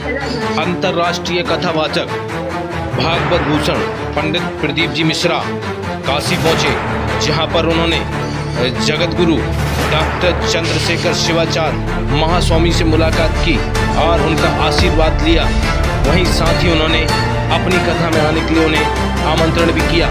अंतर्राष्ट्रीय कथावाचक, भागवत भूषण, पंडित प्रदीप जी मिश्रा, काशी पहुँचे, जहाँ पर उन्होंने जगत गुरु डॉक्टर चंद्रशेखर शिवाचार्य महास्वामी से मुलाकात की और उनका आशीर्वाद लिया। वहीं साथ ही उन्होंने अपनी कथा में आने के लिए उन्हें आमंत्रण भी किया।